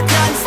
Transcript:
I got